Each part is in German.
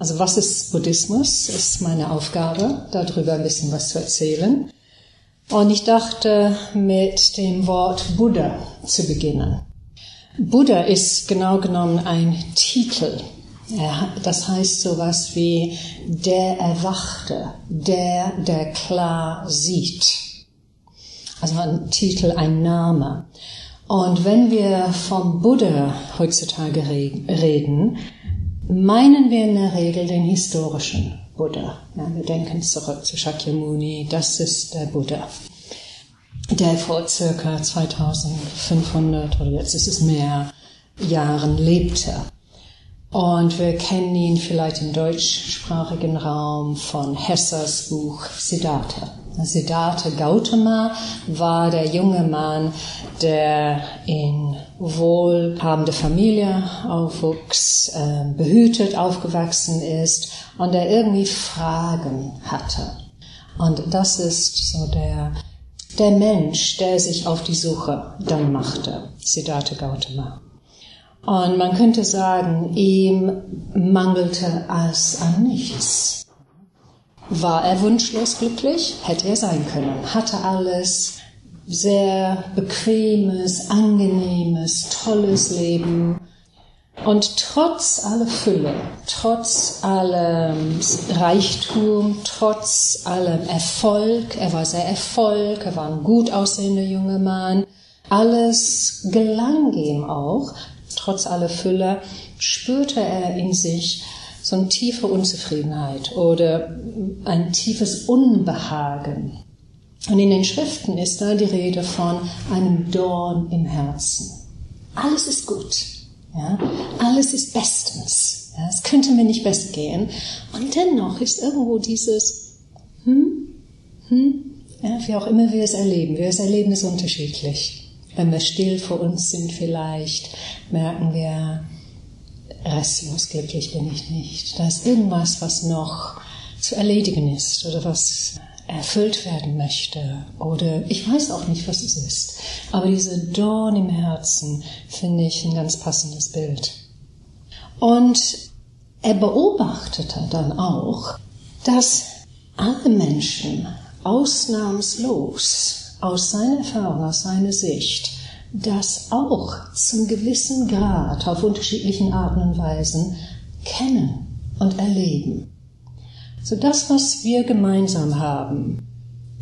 Also was ist Buddhismus? Ist meine Aufgabe, darüber ein bisschen was zu erzählen. Und ich dachte, mit dem Wort Buddha zu beginnen. Buddha ist genau genommen ein Titel. Das heißt sowas wie der Erwachte, der, der klar sieht. Also ein Titel, ein Name. Und wenn wir vom Buddha heutzutage reden, meinen wir in der Regel den historischen Buddha. Ja, wir denken zurück zu Shakyamuni, das ist der Buddha, der vor circa 2500 oder jetzt ist es mehr Jahren lebte. Und wir kennen ihn vielleicht im deutschsprachigen Raum von Hessers Buch Siddhartha. Siddhartha Gautama war der junge Mann, der in wohlhabende Familie aufwuchs, äh, behütet aufgewachsen ist und der irgendwie Fragen hatte. Und das ist so der, der Mensch, der sich auf die Suche dann machte, Siddhartha Gautama. Und man könnte sagen, ihm mangelte es an nichts. War er wunschlos glücklich? Hätte er sein können. Hatte alles sehr bequemes, angenehmes, tolles Leben. Und trotz aller Fülle, trotz allem Reichtum, trotz allem Erfolg, er war sehr Erfolg, er war ein gut aussehender junger Mann, alles gelang ihm auch, trotz aller Fülle, spürte er in sich so eine tiefe Unzufriedenheit oder ein tiefes Unbehagen. Und in den Schriften ist da die Rede von einem Dorn im Herzen. Alles ist gut. Ja? Alles ist bestens. Ja? Es könnte mir nicht besser gehen. Und dennoch ist irgendwo dieses, hm, hm, ja, wie auch immer wir es erleben. Wir es erleben es unterschiedlich. Wenn wir still vor uns sind vielleicht, merken wir, restlos glücklich bin ich nicht. Da ist irgendwas, was noch zu erledigen ist oder was erfüllt werden möchte oder ich weiß auch nicht, was es ist. Aber diese Dorn im Herzen finde ich ein ganz passendes Bild. Und er beobachtete dann auch, dass alle Menschen ausnahmslos aus seiner Erfahrung, aus seiner Sicht, das auch zum gewissen Grad auf unterschiedlichen Arten und Weisen kennen und erleben. So das, was wir gemeinsam haben,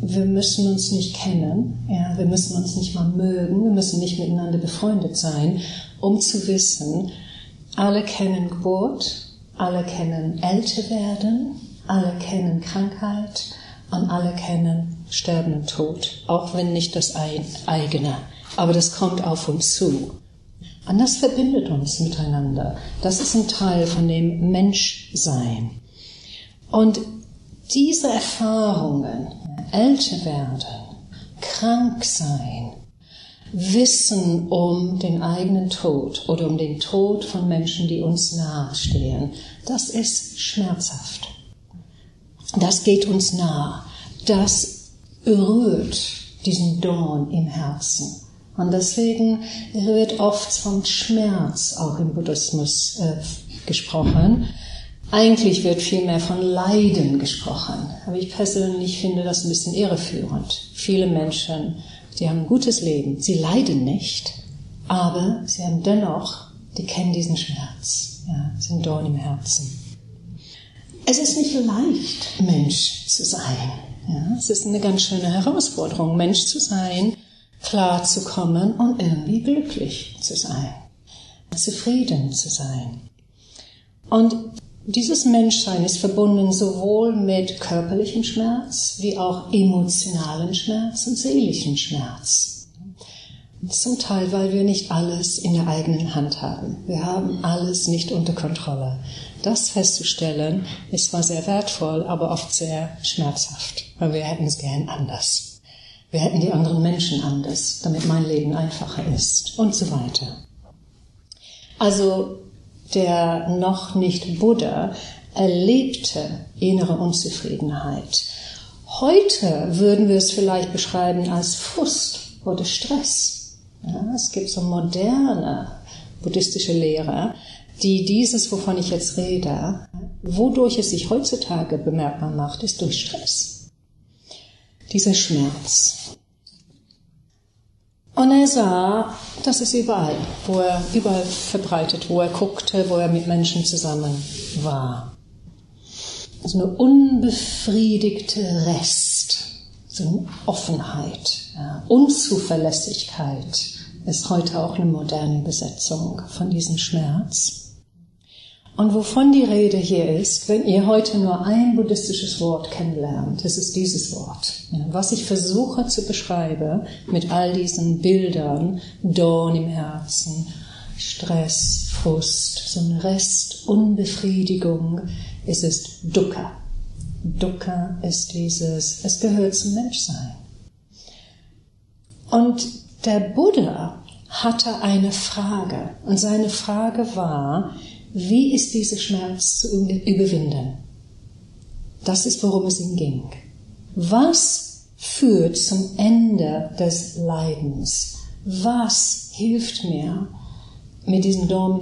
wir müssen uns nicht kennen, ja, wir müssen uns nicht mal mögen, wir müssen nicht miteinander befreundet sein, um zu wissen, alle kennen Geburt, alle kennen älter werden, alle kennen Krankheit und alle kennen Sterben und Tod, auch wenn nicht das eigene. Aber das kommt auf uns zu. Und das verbindet uns miteinander. Das ist ein Teil von dem Menschsein. Und diese Erfahrungen, älter werden, krank sein, Wissen um den eigenen Tod oder um den Tod von Menschen, die uns nahestehen, das ist schmerzhaft. Das geht uns nah. Das berührt diesen Dorn im Herzen. Und deswegen wird oft vom Schmerz auch im Buddhismus äh, gesprochen. Eigentlich wird vielmehr von Leiden gesprochen. Aber ich persönlich finde das ein bisschen irreführend. Viele Menschen, die haben ein gutes Leben, sie leiden nicht, aber sie haben dennoch, die kennen diesen Schmerz, ja, sind Dorn im Herzen. Es ist nicht leicht, Mensch zu sein. Ja, es ist eine ganz schöne Herausforderung, Mensch zu sein, klar zu kommen und irgendwie glücklich zu sein, zufrieden zu sein. Und dieses Menschsein ist verbunden sowohl mit körperlichem Schmerz wie auch emotionalen Schmerz und seelischen Schmerz. Zum Teil, weil wir nicht alles in der eigenen Hand haben. Wir haben alles nicht unter Kontrolle. Das festzustellen ist zwar sehr wertvoll, aber oft sehr schmerzhaft, weil wir hätten es gern anders. Wir hätten die anderen Menschen anders, damit mein Leben einfacher ist und so weiter. Also der noch nicht Buddha erlebte innere Unzufriedenheit. Heute würden wir es vielleicht beschreiben als Frust oder Stress. Ja, es gibt so moderne buddhistische Lehrer, die dieses, wovon ich jetzt rede, wodurch es sich heutzutage bemerkbar macht, ist durch Stress. Dieser Schmerz. Und er sah, das ist überall, wo er überall verbreitet, wo er guckte, wo er mit Menschen zusammen war. So eine unbefriedigte Rest, so eine Offenheit, ja, Unzuverlässigkeit ist heute auch eine moderne Besetzung von diesem Schmerz. Und wovon die Rede hier ist, wenn ihr heute nur ein buddhistisches Wort kennenlernt, das ist dieses Wort. was ich versuche zu beschreiben mit all diesen Bildern, Dorn im Herzen, Stress, Frust, so ein Rest, Unbefriedigung, es ist Dukkha. Dukkha ist dieses, es gehört zum Menschsein. Und der Buddha hatte eine Frage und seine Frage war, wie ist dieser Schmerz zu überwinden? Das ist, worum es ihm ging. Was führt zum Ende des Leidens? Was hilft mir, mit diesem Dorn,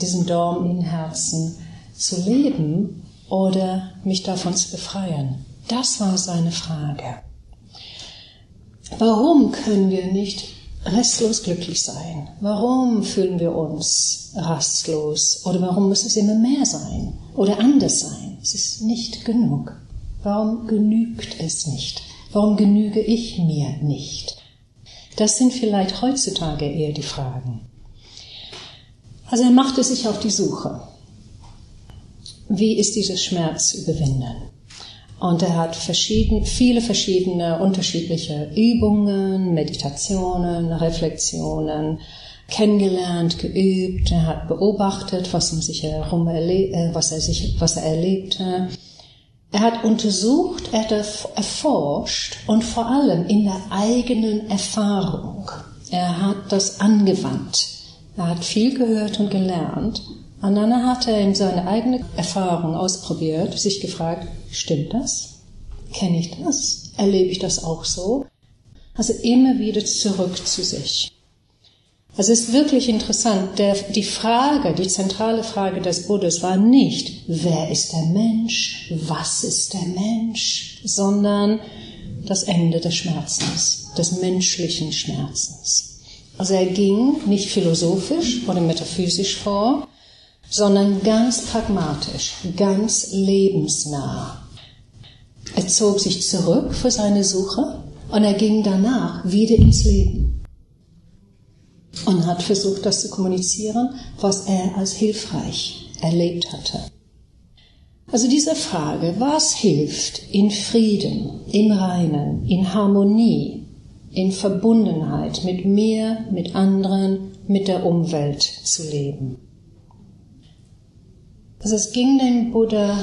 diesem Dorn im Herzen zu leben oder mich davon zu befreien? Das war seine Frage. Warum können wir nicht restlos glücklich sein? Warum fühlen wir uns rastlos? Oder warum muss es immer mehr sein? Oder anders sein? Es ist nicht genug. Warum genügt es nicht? Warum genüge ich mir nicht? Das sind vielleicht heutzutage eher die Fragen. Also er machte sich auf die Suche. Wie ist dieser Schmerz zu überwinden? Und er hat verschieden, viele verschiedene unterschiedliche Übungen, Meditationen, Reflexionen kennengelernt, geübt. Er hat beobachtet, was, um sich herum äh, was, er sich, was er erlebte. Er hat untersucht, er hat erforscht und vor allem in der eigenen Erfahrung. Er hat das angewandt. Er hat viel gehört und gelernt und dann hat er in seine eigene Erfahrung ausprobiert, sich gefragt, stimmt das? Kenne ich das? Erlebe ich das auch so? Also immer wieder zurück zu sich. Also es ist wirklich interessant, der, die Frage, die zentrale Frage des Buddhas war nicht, wer ist der Mensch, was ist der Mensch, sondern das Ende des Schmerzens, des menschlichen Schmerzens. Also er ging nicht philosophisch oder metaphysisch vor, sondern ganz pragmatisch, ganz lebensnah. Er zog sich zurück für seine Suche und er ging danach wieder ins Leben und hat versucht, das zu kommunizieren, was er als hilfreich erlebt hatte. Also diese Frage, was hilft in Frieden, im Reinen, in Harmonie, in Verbundenheit mit mir, mit anderen, mit der Umwelt zu leben? Also es ging dem Buddha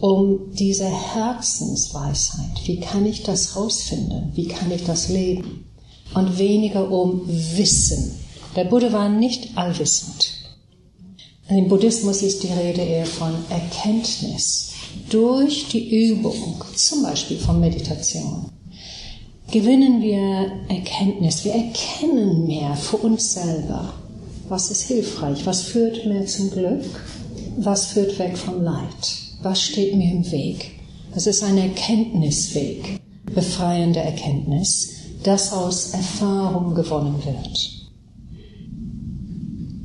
um diese Herzensweisheit. Wie kann ich das rausfinden? Wie kann ich das leben? Und weniger um Wissen. Der Buddha war nicht allwissend. Im Buddhismus ist die Rede eher von Erkenntnis. Durch die Übung, zum Beispiel von Meditation, gewinnen wir Erkenntnis. Wir erkennen mehr für uns selber. Was ist hilfreich? Was führt mir zum Glück? Was führt weg vom Leid? Was steht mir im Weg? Es ist ein Erkenntnisweg, befreiende Erkenntnis, das aus Erfahrung gewonnen wird.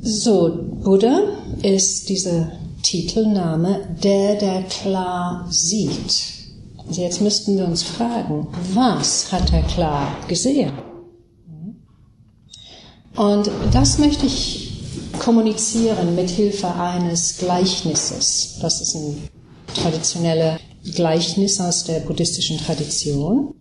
So, Buddha ist dieser Titelname, der, der klar sieht. Also jetzt müssten wir uns fragen, was hat er klar gesehen? Und das möchte ich kommunizieren mit Hilfe eines Gleichnisses. Das ist ein traditionelles Gleichnis aus der buddhistischen Tradition.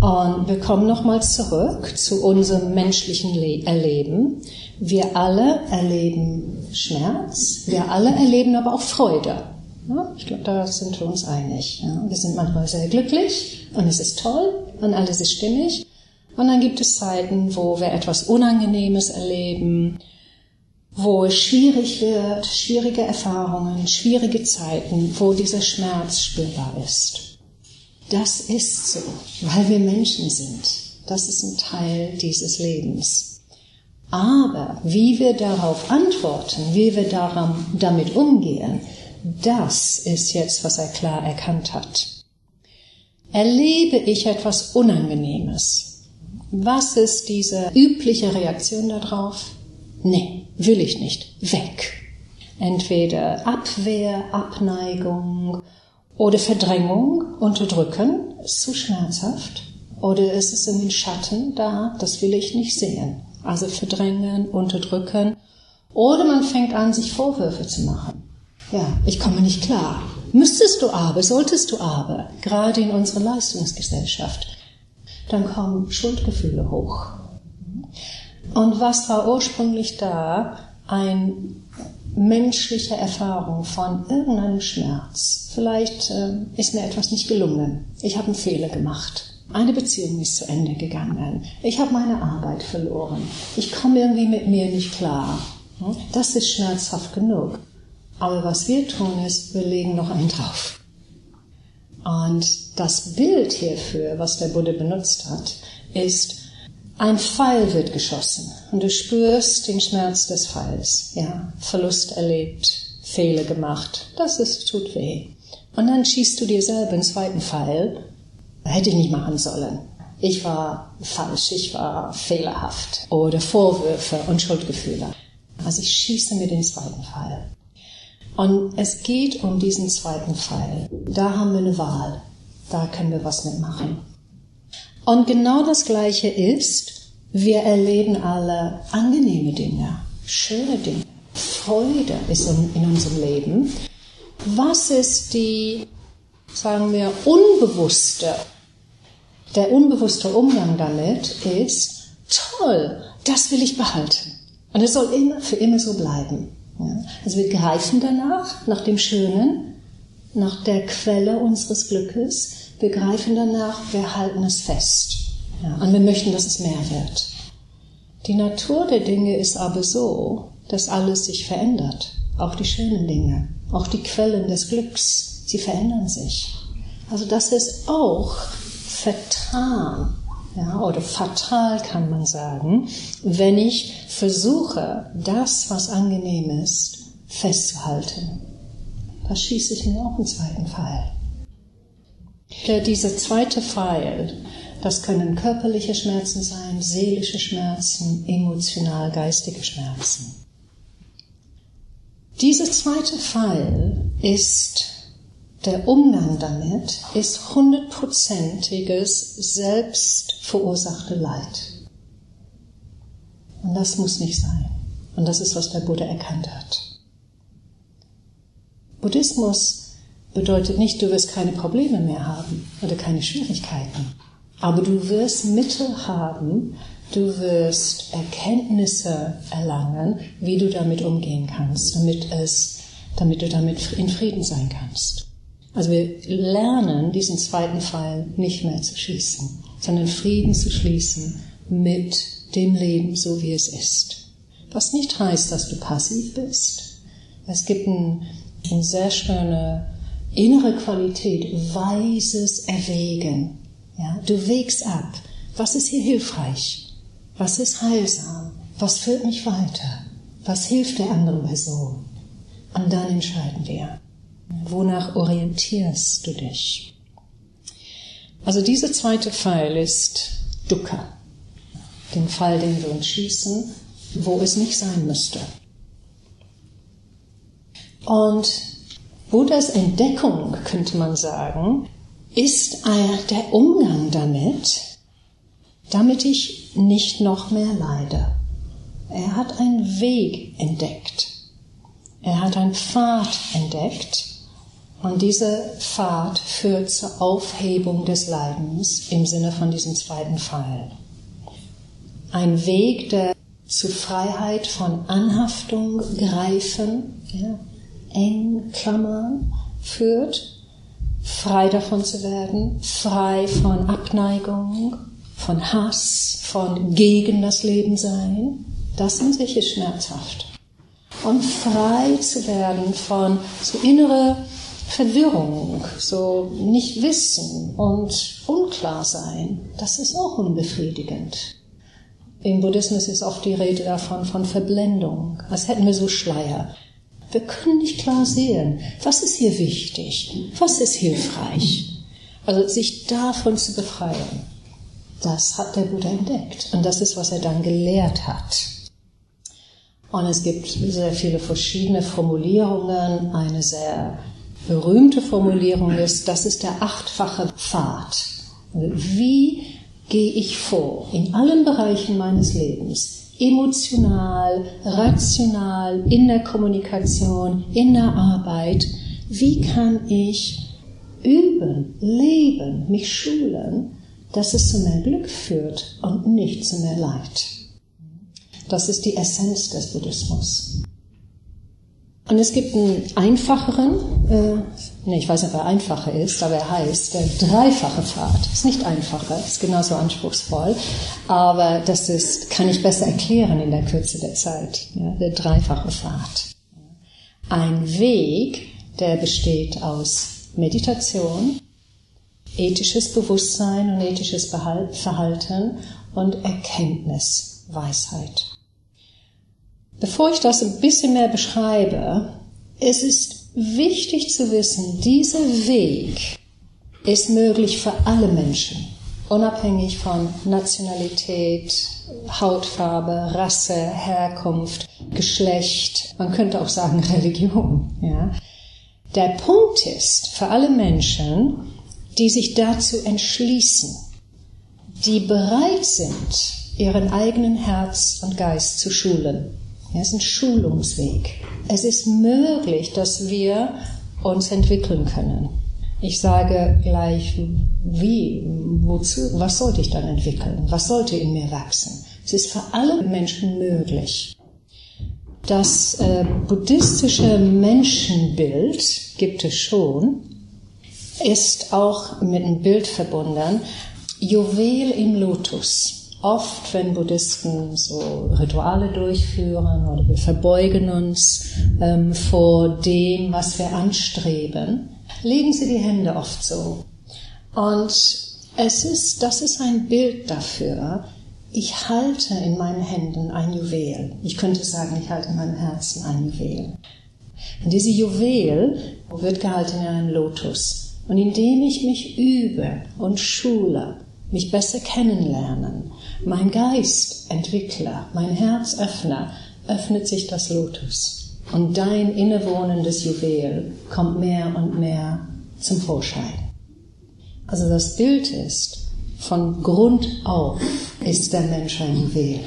Und wir kommen nochmals zurück zu unserem menschlichen Le Erleben. Wir alle erleben Schmerz, wir alle erleben aber auch Freude. Ja, ich glaube, da sind wir uns einig. Ja, wir sind manchmal sehr glücklich und es ist toll und alles ist stimmig. Und dann gibt es Zeiten, wo wir etwas Unangenehmes erleben, wo es schwierig wird, schwierige Erfahrungen, schwierige Zeiten, wo dieser Schmerz spürbar ist. Das ist so, weil wir Menschen sind. Das ist ein Teil dieses Lebens. Aber wie wir darauf antworten, wie wir daran, damit umgehen, das ist jetzt, was er klar erkannt hat. Erlebe ich etwas Unangenehmes? Was ist diese übliche Reaktion darauf? Nee, will ich nicht. Weg. Entweder Abwehr, Abneigung oder Verdrängung, Unterdrücken, ist zu schmerzhaft. Oder ist es in den Schatten da, das will ich nicht sehen. Also verdrängen, unterdrücken. Oder man fängt an, sich Vorwürfe zu machen. Ja, ich komme nicht klar. Müsstest du aber, solltest du aber, gerade in unserer Leistungsgesellschaft, dann kommen Schuldgefühle hoch. Und was war ursprünglich da? Ein menschliche Erfahrung von irgendeinem Schmerz. Vielleicht äh, ist mir etwas nicht gelungen. Ich habe einen Fehler gemacht. Eine Beziehung ist zu Ende gegangen. Ich habe meine Arbeit verloren. Ich komme irgendwie mit mir nicht klar. Hm? Das ist schmerzhaft genug. Aber was wir tun ist, wir legen noch einen drauf. Und das Bild hierfür, was der Buddha benutzt hat, ist, ein Pfeil wird geschossen und du spürst den Schmerz des Pfeils. Ja, Verlust erlebt, Fehler gemacht, das ist, tut weh. Und dann schießt du dir selber einen zweiten Pfeil. Hätte ich nicht machen sollen. Ich war falsch, ich war fehlerhaft. Oder Vorwürfe und Schuldgefühle. Also ich schieße mir den zweiten Pfeil. Und es geht um diesen zweiten Pfeil. Da haben wir eine Wahl. Da können wir was mitmachen. Und genau das Gleiche ist, wir erleben alle angenehme Dinge, schöne Dinge. Freude ist in unserem Leben. Was ist die, sagen wir, unbewusste, der unbewusste Umgang damit ist, toll, das will ich behalten. Und es soll immer für immer so bleiben. Also wir greifen danach, nach dem Schönen, nach der Quelle unseres Glückes. Wir greifen danach, wir halten es fest. Ja? Und wir möchten, dass es mehr wird. Die Natur der Dinge ist aber so, dass alles sich verändert. Auch die schönen Dinge, auch die Quellen des Glücks, sie verändern sich. Also das ist auch vertan ja, oder fatal kann man sagen, wenn ich versuche, das, was angenehm ist, festzuhalten. Da schieße ich mir auch einen zweiten Pfeil. Dieser zweite Pfeil, das können körperliche Schmerzen sein, seelische Schmerzen, emotional geistige Schmerzen. Dieser zweite Pfeil ist der Umgang damit ist hundertprozentiges selbstverursachte Leid. Und das muss nicht sein. Und das ist, was der Buddha erkannt hat. Buddhismus bedeutet nicht, du wirst keine Probleme mehr haben oder keine Schwierigkeiten. Aber du wirst Mittel haben, du wirst Erkenntnisse erlangen, wie du damit umgehen kannst, damit es, damit du damit in Frieden sein kannst. Also wir lernen, diesen zweiten Pfeil nicht mehr zu schießen, sondern Frieden zu schließen mit dem Leben, so wie es ist. Was nicht heißt, dass du passiv bist. Es gibt eine ein sehr schöne innere Qualität, weises Erwägen. Ja, du wägst ab. Was ist hier hilfreich? Was ist heilsam? Was führt mich weiter? Was hilft der anderen Person? Und dann entscheiden wir. Wonach orientierst du dich? Also dieser zweite Pfeil ist Dukkha, den Pfeil, den wir uns schießen, wo es nicht sein müsste. Und Buddhas Entdeckung, könnte man sagen, ist der Umgang damit, damit ich nicht noch mehr leide. Er hat einen Weg entdeckt. Er hat einen Pfad entdeckt, und dieser Pfad führt zur Aufhebung des Leidens im Sinne von diesem zweiten Fall. Ein Weg, der zu Freiheit von Anhaftung, Greifen, ja, eng klammern führt, frei davon zu werden, frei von Abneigung, von Hass, von gegen das Leben sein. Das in sich ist schmerzhaft. Und frei zu werden von so innere Verwirrung, so nicht wissen und unklar sein, das ist auch unbefriedigend. Im Buddhismus ist oft die Rede davon von Verblendung, als hätten wir so Schleier. Wir können nicht klar sehen, was ist hier wichtig, was ist hilfreich. Also sich davon zu befreien, das hat der Buddha entdeckt. Und das ist, was er dann gelehrt hat. Und es gibt sehr viele verschiedene Formulierungen. Eine sehr berühmte Formulierung ist, das ist der achtfache Pfad. Wie gehe ich vor in allen Bereichen meines Lebens? Emotional, rational, in der Kommunikation, in der Arbeit. Wie kann ich üben, leben, mich schulen, dass es zu mehr Glück führt und nicht zu mehr Leid? Das ist die Essenz des Buddhismus. Und es gibt einen einfacheren, äh, nee, ich weiß nicht, ob er einfacher ist, aber er heißt der dreifache Pfad. Ist nicht einfacher, ist genauso anspruchsvoll, aber das ist, kann ich besser erklären in der Kürze der Zeit. Ja, der dreifache Pfad. Ein Weg, der besteht aus Meditation, ethisches Bewusstsein und ethisches Verhalten und Erkenntnis, Weisheit. Bevor ich das ein bisschen mehr beschreibe, es ist wichtig zu wissen, dieser Weg ist möglich für alle Menschen, unabhängig von Nationalität, Hautfarbe, Rasse, Herkunft, Geschlecht, man könnte auch sagen Religion. Ja. Der Punkt ist für alle Menschen, die sich dazu entschließen, die bereit sind, ihren eigenen Herz und Geist zu schulen ja, es ist ein Schulungsweg. Es ist möglich, dass wir uns entwickeln können. Ich sage gleich, wie, wozu, was sollte ich dann entwickeln? Was sollte in mir wachsen? Es ist für alle Menschen möglich. Das äh, buddhistische Menschenbild gibt es schon, ist auch mit einem Bild verbunden. Juwel im Lotus. Oft, wenn Buddhisten so Rituale durchführen oder wir verbeugen uns ähm, vor dem, was wir anstreben, legen sie die Hände oft so. Und es ist, das ist ein Bild dafür, ich halte in meinen Händen ein Juwel. Ich könnte sagen, ich halte in meinem Herzen ein Juwel. Und diese Juwel wird gehalten in einem Lotus. Und indem ich mich übe und schule, mich besser kennenlernen, mein Geist entwickle, mein Herz öffne, öffnet sich das Lotus. Und dein innewohnendes Juwel kommt mehr und mehr zum Vorschein. Also das Bild ist, von Grund auf ist der Mensch ein Juwel.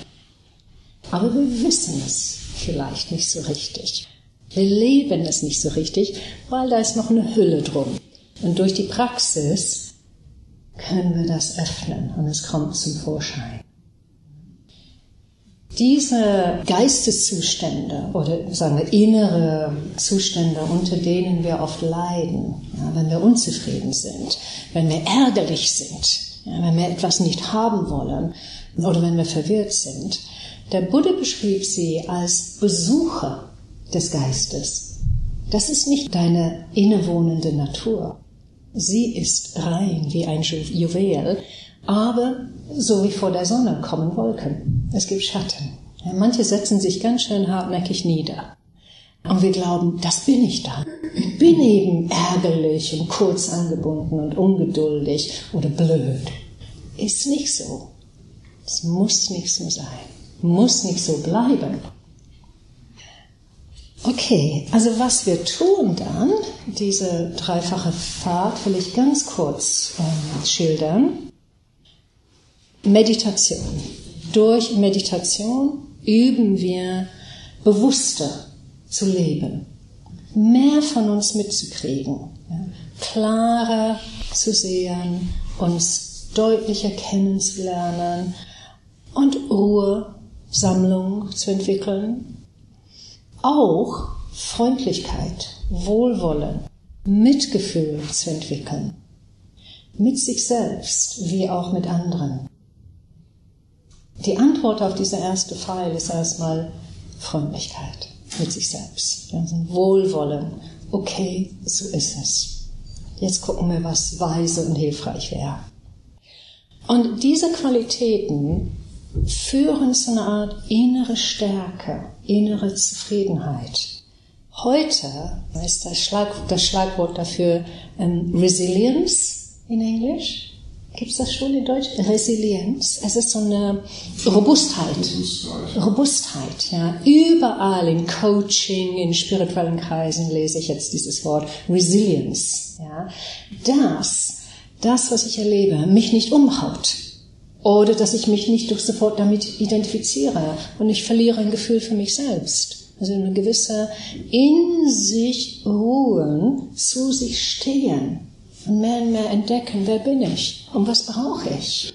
Aber wir wissen es vielleicht nicht so richtig. Wir leben es nicht so richtig, weil da ist noch eine Hülle drum. Und durch die Praxis können wir das öffnen und es kommt zum Vorschein. Diese Geisteszustände oder sagen wir innere Zustände, unter denen wir oft leiden, ja, wenn wir unzufrieden sind, wenn wir ärgerlich sind, ja, wenn wir etwas nicht haben wollen oder wenn wir verwirrt sind, der Buddha beschrieb sie als Besucher des Geistes. Das ist nicht deine innewohnende Natur. Sie ist rein wie ein Juwel, aber so wie vor der Sonne kommen Wolken. Es gibt Schatten. manche setzen sich ganz schön hartnäckig nieder. Und wir glauben, das bin ich dann. Ich bin eben ärgerlich und kurz angebunden und ungeduldig oder blöd. Ist nicht so. Es muss nicht so sein. Muss nicht so bleiben. Okay, also was wir tun dann, diese dreifache Fahrt will ich ganz kurz ähm, schildern. Meditation. Durch Meditation üben wir bewusster zu leben, mehr von uns mitzukriegen, ja, klarer zu sehen, uns deutlicher kennenzulernen und Ruhe, Sammlung zu entwickeln auch Freundlichkeit, Wohlwollen, Mitgefühl zu entwickeln. Mit sich selbst wie auch mit anderen. Die Antwort auf dieser erste Pfeil ist erstmal Freundlichkeit mit sich selbst. Also Wohlwollen. Okay, so ist es. Jetzt gucken wir, was weise und hilfreich wäre. Und diese Qualitäten führen zu einer Art innere Stärke, innere Zufriedenheit Heute ist das, Schlag, das Schlagwort dafür ähm, Resilience in Englisch. Gibt es das schon in Deutsch? Resilienz. Es ist so eine Robustheit. Robustheit, ja. Überall in Coaching, in spirituellen Kreisen lese ich jetzt dieses Wort Resilience, ja. Das, das, was ich erlebe, mich nicht umhaut. Oder dass ich mich nicht sofort damit identifiziere und ich verliere ein Gefühl für mich selbst. Also eine gewisse in sich ruhen, zu sich stehen und mehr und mehr entdecken, wer bin ich und was brauche ich.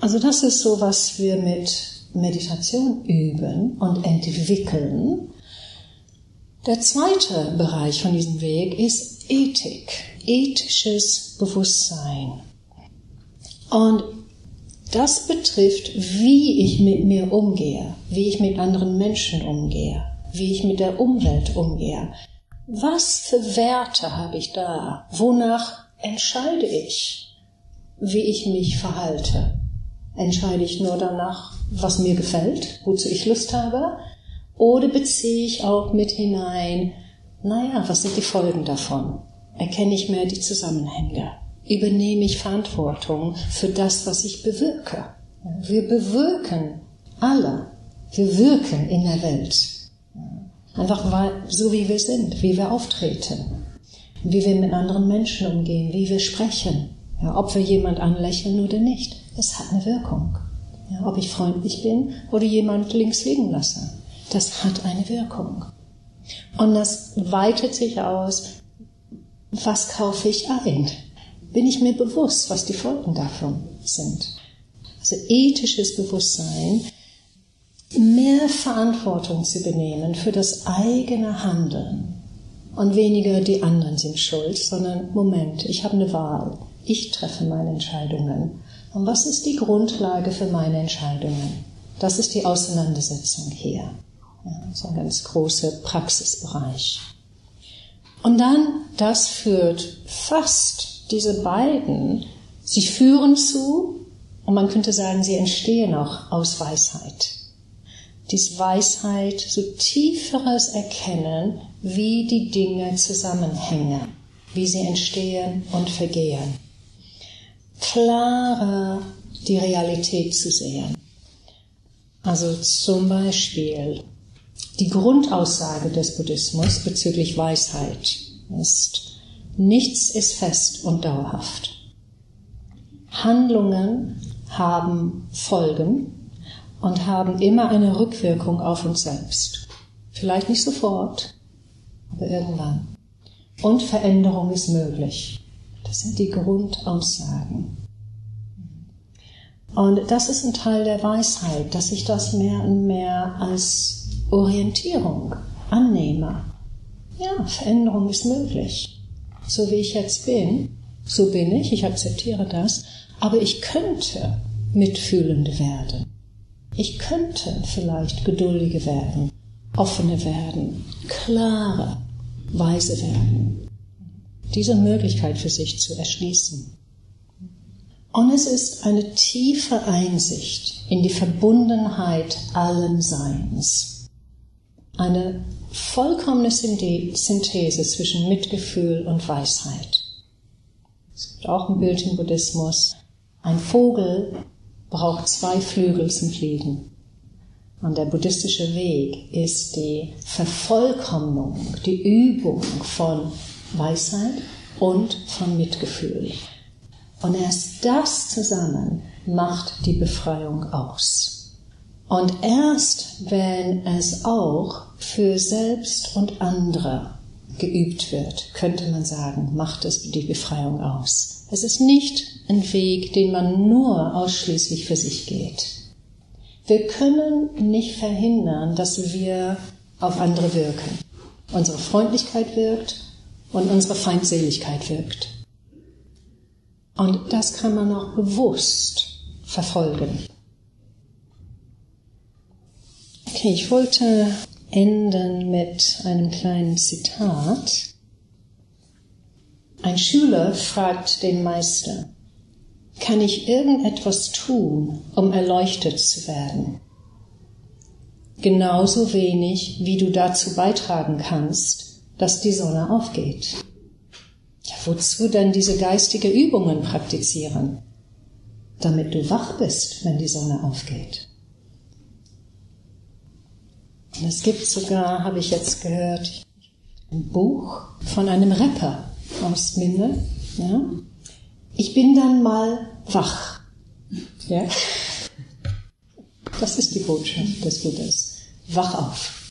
Also das ist so, was wir mit Meditation üben und entwickeln. Der zweite Bereich von diesem Weg ist Ethik, ethisches Bewusstsein. Und das betrifft, wie ich mit mir umgehe, wie ich mit anderen Menschen umgehe, wie ich mit der Umwelt umgehe. Was für Werte habe ich da? Wonach entscheide ich, wie ich mich verhalte? Entscheide ich nur danach, was mir gefällt, wozu ich Lust habe? Oder beziehe ich auch mit hinein, naja, was sind die Folgen davon? Erkenne ich mehr die Zusammenhänge? Übernehme ich Verantwortung für das, was ich bewirke. Wir bewirken alle. Wir wirken in der Welt. Einfach so wie wir sind, wie wir auftreten, wie wir mit anderen Menschen umgehen, wie wir sprechen, ja, ob wir jemand anlächeln oder nicht. Es hat eine Wirkung. Ja, ob ich freundlich bin oder jemand links liegen lasse. Das hat eine Wirkung. Und das weitet sich aus, was kaufe ich ein? Bin ich mir bewusst, was die Folgen davon sind. Also ethisches Bewusstsein, mehr Verantwortung zu übernehmen für das eigene Handeln und weniger die anderen sind schuld, sondern Moment, ich habe eine Wahl, ich treffe meine Entscheidungen. Und was ist die Grundlage für meine Entscheidungen? Das ist die Auseinandersetzung hier. Ja, so ein ganz großer Praxisbereich. Und dann, das führt fast diese beiden, sie führen zu, und man könnte sagen, sie entstehen auch aus Weisheit. Dies Weisheit, so tieferes Erkennen, wie die Dinge zusammenhängen, wie sie entstehen und vergehen. Klarer die Realität zu sehen. Also zum Beispiel die Grundaussage des Buddhismus bezüglich Weisheit ist, Nichts ist fest und dauerhaft. Handlungen haben Folgen und haben immer eine Rückwirkung auf uns selbst. Vielleicht nicht sofort, aber irgendwann. Und Veränderung ist möglich. Das sind die Grundaussagen. Und das ist ein Teil der Weisheit, dass ich das mehr und mehr als Orientierung annehme. Ja, Veränderung ist möglich so wie ich jetzt bin, so bin ich, ich akzeptiere das, aber ich könnte mitfühlende werden. Ich könnte vielleicht geduldige werden, offene werden, klare, weise werden. Diese Möglichkeit für sich zu erschließen. Und es ist eine tiefe Einsicht in die Verbundenheit allen Seins. Eine vollkommene Synthese zwischen Mitgefühl und Weisheit. Es gibt auch ein Bild im Buddhismus. Ein Vogel braucht zwei Flügel zum Fliegen. Und der buddhistische Weg ist die Vervollkommnung, die Übung von Weisheit und von Mitgefühl. Und erst das zusammen macht die Befreiung aus. Und erst wenn es auch für selbst und andere geübt wird, könnte man sagen, macht es die Befreiung aus. Es ist nicht ein Weg, den man nur ausschließlich für sich geht. Wir können nicht verhindern, dass wir auf andere wirken. Unsere Freundlichkeit wirkt und unsere Feindseligkeit wirkt. Und das kann man auch bewusst verfolgen. Okay, ich wollte enden mit einem kleinen Zitat. Ein Schüler fragt den Meister, kann ich irgendetwas tun, um erleuchtet zu werden? genauso wenig, wie du dazu beitragen kannst, dass die Sonne aufgeht. Ja, wozu denn diese geistige Übungen praktizieren? Damit du wach bist, wenn die Sonne aufgeht. Und es gibt sogar, habe ich jetzt gehört, ein Buch von einem Rapper aus Minde. Ja? Ich bin dann mal wach. Ja? Das ist die Botschaft des Buddhas. Wach auf.